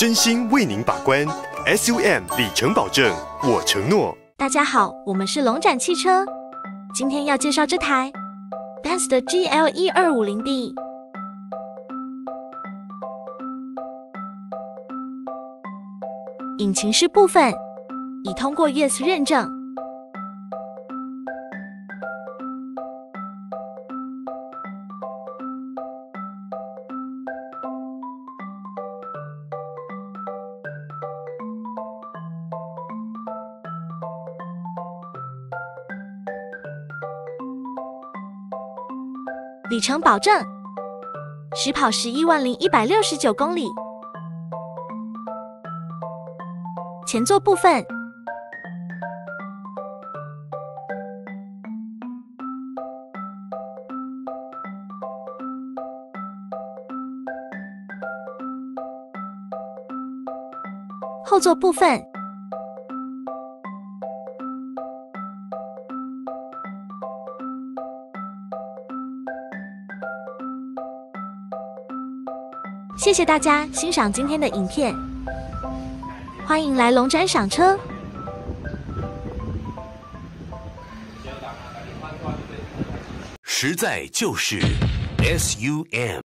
真心为您把关，SUM 里程保证，我承诺。大家好，我们是龙展汽车，今天要介绍这台 Benz 的 GLE 二五零 D。引擎室部分已通过 YES 认证。里程保证，实跑十一万零一百六十九公里。前座部分，后座部分。谢谢大家欣赏今天的影片，欢迎来龙展赏车。实在就是 S U M。